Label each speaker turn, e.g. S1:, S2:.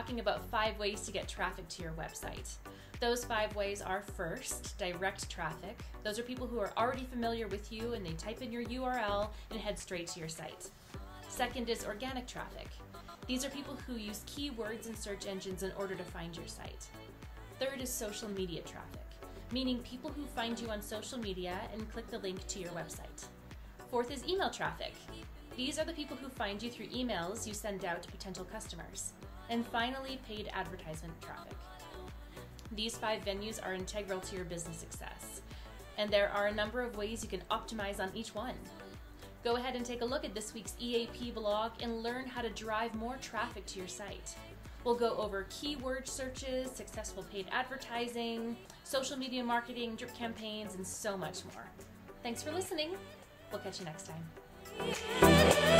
S1: talking about five ways to get traffic to your website. Those five ways are first, direct traffic. Those are people who are already familiar with you and they type in your URL and head straight to your site. Second is organic traffic. These are people who use keywords in search engines in order to find your site. Third is social media traffic, meaning people who find you on social media and click the link to your website. Fourth is email traffic. These are the people who find you through emails you send out to potential customers. And finally, paid advertisement traffic. These five venues are integral to your business success, and there are a number of ways you can optimize on each one. Go ahead and take a look at this week's EAP blog and learn how to drive more traffic to your site. We'll go over keyword searches, successful paid advertising, social media marketing, drip campaigns, and so much more. Thanks for listening. We'll catch you next time. Thank you.